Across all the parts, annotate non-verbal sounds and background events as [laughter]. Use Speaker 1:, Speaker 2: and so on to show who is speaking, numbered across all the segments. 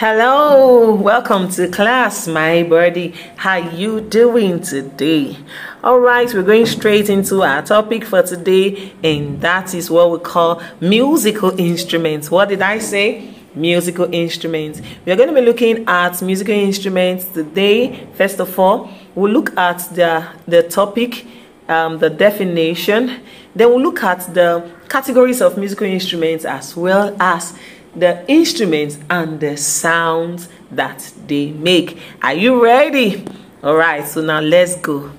Speaker 1: Hello, welcome to class, my birdie. How you doing today? All right, we're going straight into our topic for today, and that is what we call musical instruments. What did I say? Musical instruments. We are going to be looking at musical instruments today. First of all, we'll look at the the topic, um, the definition. Then we'll look at the categories of musical instruments as well as the instruments and the sounds that they make. Are you ready? All right, so now let's go.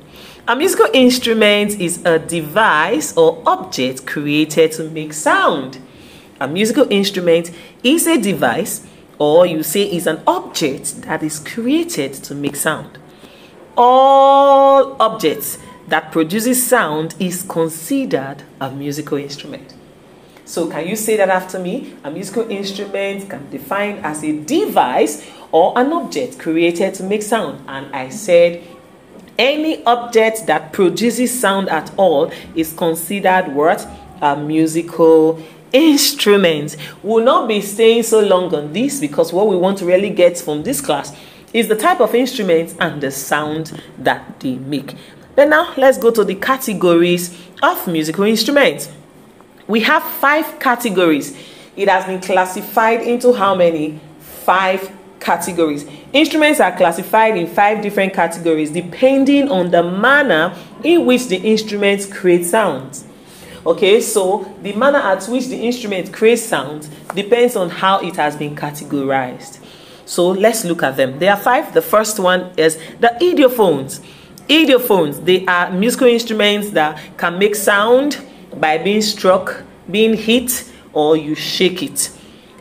Speaker 1: A musical instrument is a device or object created to make sound. A musical instrument is a device or you say is an object that is created to make sound. All objects that produces sound is considered a musical instrument. So can you say that after me? A musical instrument can be defined as a device or an object created to make sound. And I said any object that produces sound at all is considered what? A musical instrument. We'll not be staying so long on this because what we want to really get from this class is the type of instruments and the sound that they make. Then now let's go to the categories of musical instruments. We have five categories. It has been classified into how many? Five categories. Instruments are classified in five different categories depending on the manner in which the instruments create sounds. Okay, so the manner at which the instrument creates sound depends on how it has been categorized. So let's look at them. There are five. The first one is the idiophones. Idiophones, they are musical instruments that can make sound by being struck, being hit, or you shake it.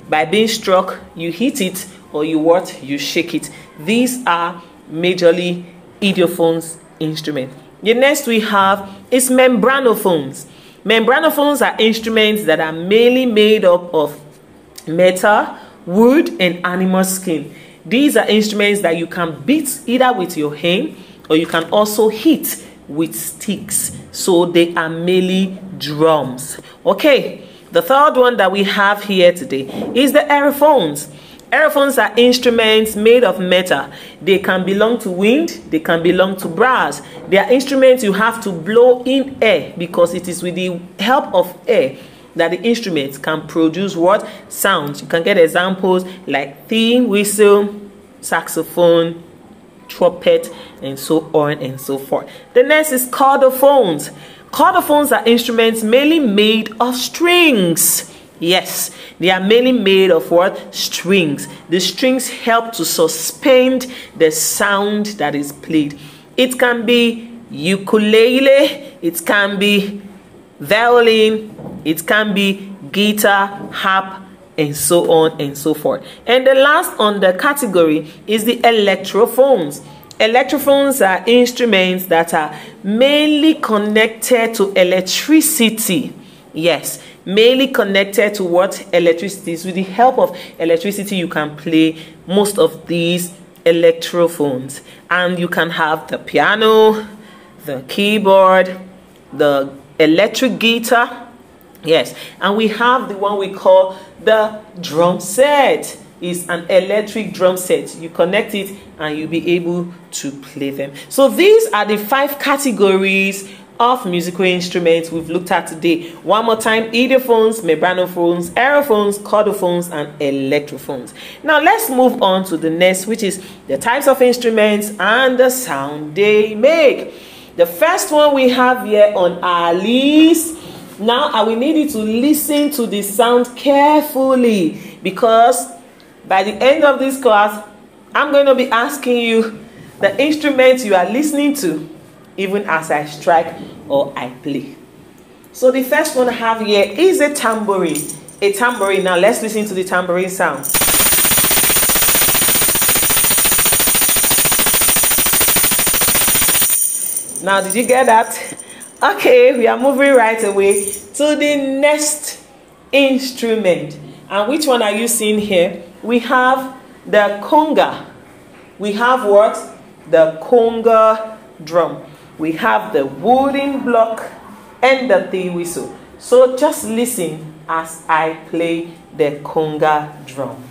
Speaker 1: By being struck, you hit it, or you what? You shake it. These are majorly idiophones instruments. The next we have is membranophones. Membranophones are instruments that are mainly made up of metal, wood, and animal skin. These are instruments that you can beat either with your hand or you can also hit with sticks. So they are mainly drums. Okay, the third one that we have here today is the aerophones. Aerophones are instruments made of metal. They can belong to wind, they can belong to brass. They are instruments you have to blow in air because it is with the help of air that the instruments can produce what sounds. You can get examples like tin whistle, saxophone, trumpet, and so on and so forth. The next is chordophones. Chordophones are instruments mainly made of strings. Yes, they are mainly made of what? Strings. The strings help to suspend the sound that is played. It can be ukulele, it can be violin, it can be guitar, harp, and so on and so forth. And the last on the category is the electrophones. Electrophones are instruments that are mainly connected to electricity. Yes, mainly connected to what electricity is. With the help of electricity, you can play most of these electrophones. And you can have the piano, the keyboard, the electric guitar. Yes, and we have the one we call the drum set is an electric drum set. You connect it and you'll be able to play them. So these are the five categories of musical instruments we've looked at today. One more time, idiophones, membranophones, aerophones, chordophones, and electrophones. Now let's move on to the next, which is the types of instruments and the sound they make. The first one we have here on our list. Now I will need you to listen to the sound carefully because by the end of this class, I'm going to be asking you the instruments you are listening to, even as I strike or I play. So the first one I have here is a tambourine. A tambourine. Now let's listen to the tambourine sound. Now, did you get that? okay we are moving right away to the next instrument. And which one are you seeing here? We have the conga. We have what? The conga drum. We have the wooden block and the tin whistle. So just listen as i play the conga drum.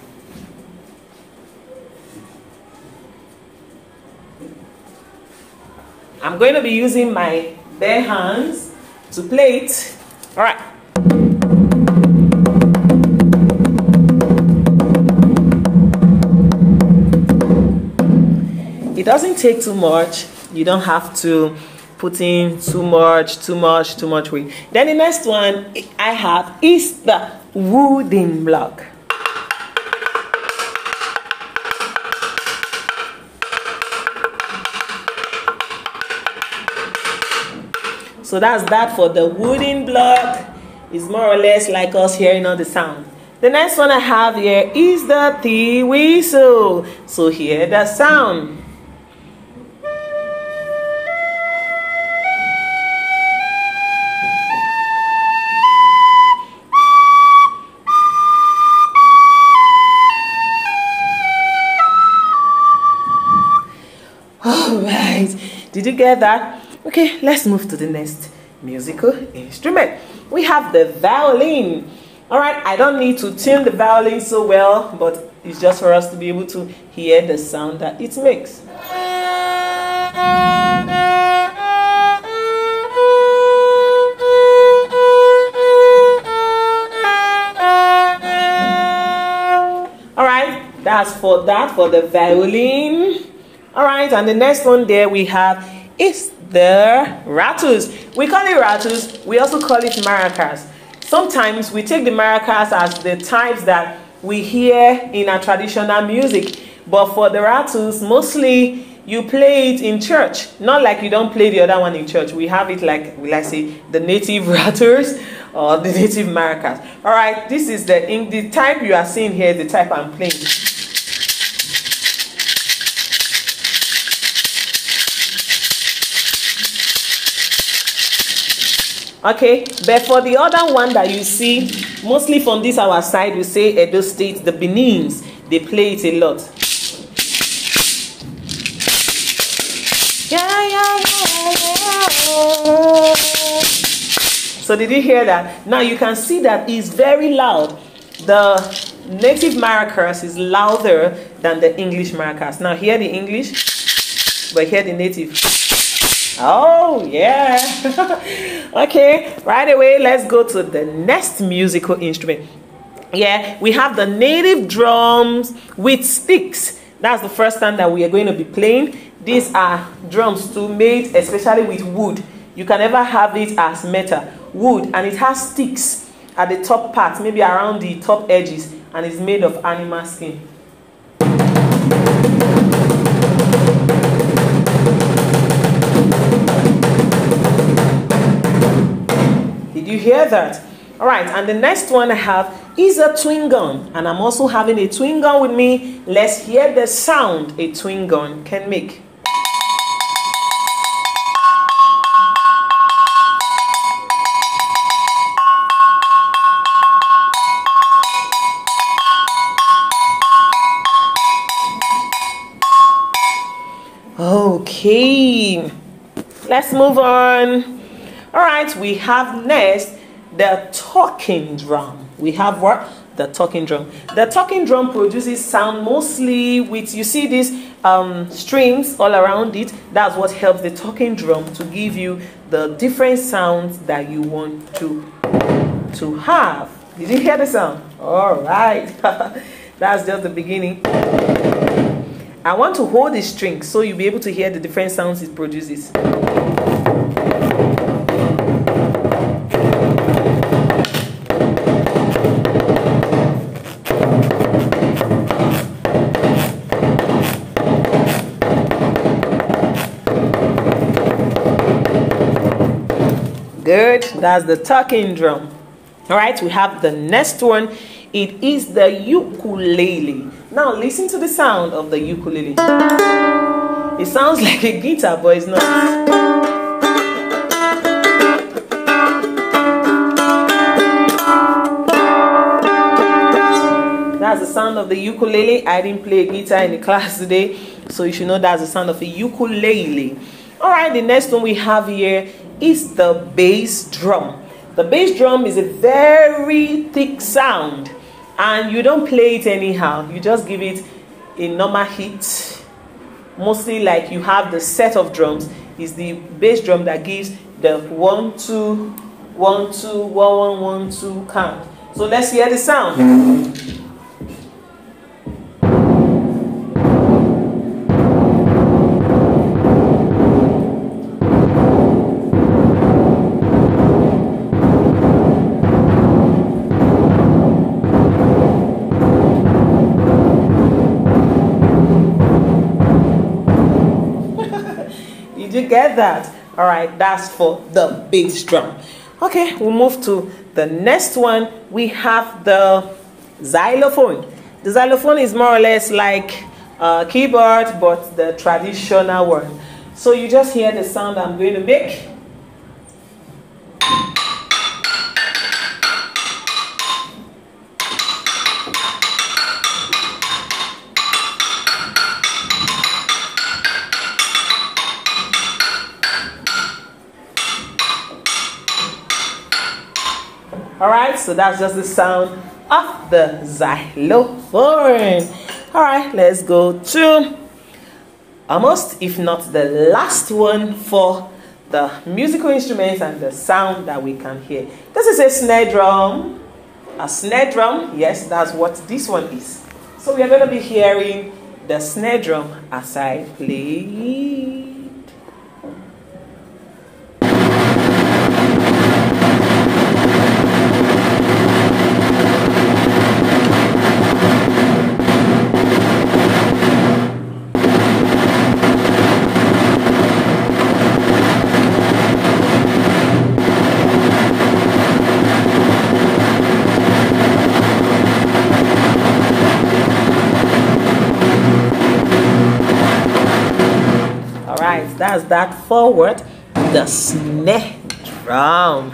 Speaker 1: I'm going to be using my bare hands to play it. All right. It doesn't take too much. You don't have to put in too much, too much, too much weight. Then the next one I have is the wooden block. So that's that for the wooden block. It's more or less like us hearing all the sound. The next one I have here is the tea whistle. So hear the sound. All right, did you get that? Okay, let's move to the next musical instrument. We have the violin. All right, I don't need to tune the violin so well, but it's just for us to be able to hear the sound that it makes. All right, that's for that, for the violin. All right, and the next one there we have is the rattles. We call it rattles. We also call it maracas. Sometimes we take the maracas as the types that we hear in our traditional music. But for the rattles, mostly you play it in church. Not like you don't play the other one in church. We have it like, will I say, the native [laughs] rattles or the native maracas. All right, this is the, in the type you are seeing here, the type I'm playing. Okay but for the other one that you see mostly from this our side we say edo state the benins they play it a lot. Yeah, yeah, yeah, so did you hear that? Now you can see that it's very loud. The native maracas is louder than the english maracas. Now hear the english but hear the native Oh, yeah. [laughs] okay, right away, let's go to the next musical instrument. Yeah, we have the native drums with sticks. That's the first time that we are going to be playing. These are drums to made especially with wood. You can never have it as metal, wood, and it has sticks at the top part, maybe around the top edges, and it's made of animal skin. Hear that? All right, and the next one I have is a twin gun, and I'm also having a twin gun with me. Let's hear the sound a twin gun can make. Okay, let's move on. All right, we have next the talking drum. We have what? The talking drum. The talking drum produces sound mostly with, you see these um, strings all around it. That's what helps the talking drum to give you the different sounds that you want to, to have. Did you hear the sound? All right. [laughs] That's just the beginning. I want to hold the string so you'll be able to hear the different sounds it produces. That's the talking drum. All right, we have the next one. It is the ukulele. Now listen to the sound of the ukulele. It sounds [laughs] like a guitar, but it's not. That's the sound of the ukulele. I didn't play guitar in the [laughs] class today, so you should know that's the sound of a ukulele. All right, the next one we have here is the bass drum. The bass drum is a very thick sound and you don't play it anyhow. You just give it a normal hit. Mostly like you have the set of drums is the bass drum that gives the one, two, one, two, one, one, one, two count. So let's hear the sound. Get that? All right, that's for the bass drum. Okay, we'll move to the next one. We have the xylophone. The xylophone is more or less like a keyboard, but the traditional one. So you just hear the sound I'm going to make. All right, so that's just the sound of the xylophone. All right, let's go to almost, if not the last one for the musical instruments and the sound that we can hear. This is a snare drum. A snare drum, yes, that's what this one is. So we are going to be hearing the snare drum as I play. That's that forward. The snare drum.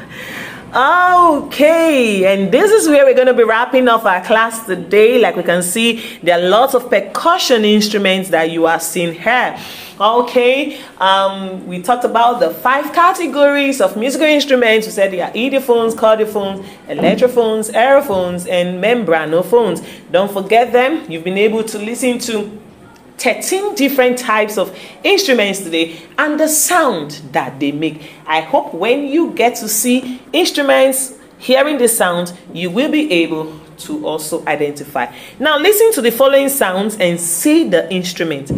Speaker 1: Okay and this is where we're going to be wrapping up our class today. Like we can see there are lots of percussion instruments that you are seeing here. Okay um, we talked about the five categories of musical instruments. We said there are idiophones chordophones electrophones aerophones and membranophones. Don't forget them. You've been able to listen to 13 different types of instruments today and the sound that they make. I hope when you get to see instruments, hearing the sound, you will be able to also identify. Now listen to the following sounds and see the instrument.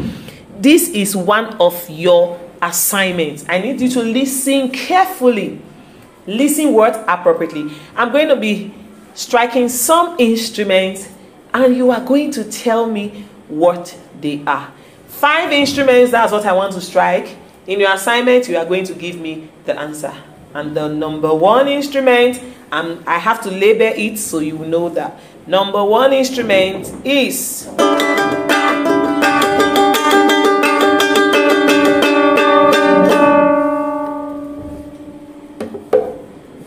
Speaker 1: This is one of your assignments. I need you to listen carefully. Listen words appropriately. I'm going to be striking some instruments and you are going to tell me what they are. Five instruments, that's what I want to strike. In your assignment, you are going to give me the answer. And the number one instrument, um, I have to label it so you know that. Number one instrument is...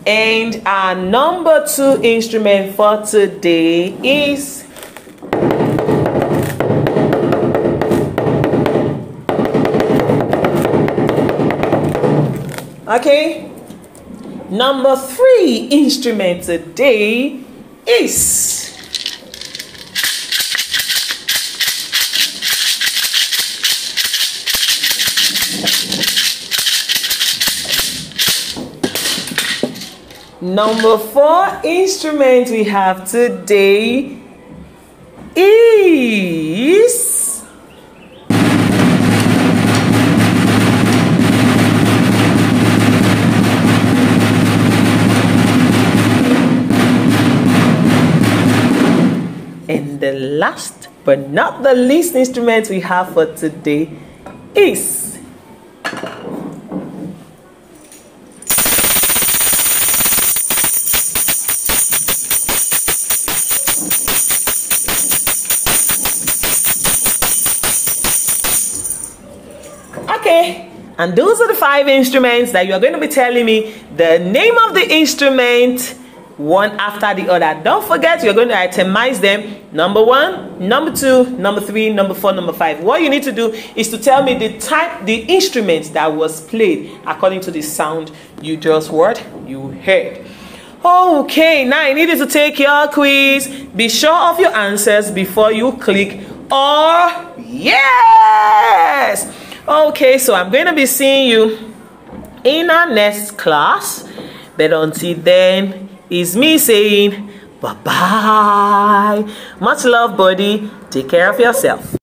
Speaker 1: And our number two instrument for today is Okay. Number three instrument today is Number four instrument we have today is the last but not the least instrument we have for today is Okay, and those are the five instruments that you are going to be telling me the name of the instrument, one after the other. Don't forget, you're going to itemize them. Number one, number two, number three, number four, number five. What you need to do is to tell me the type, the instrument that was played according to the sound you just what you heard. Okay, now I need you to take your quiz. Be sure of your answers before you click or yes. okay so i'm going to be seeing you in our next class but until then is me saying bye bye much love buddy. Take care of yourself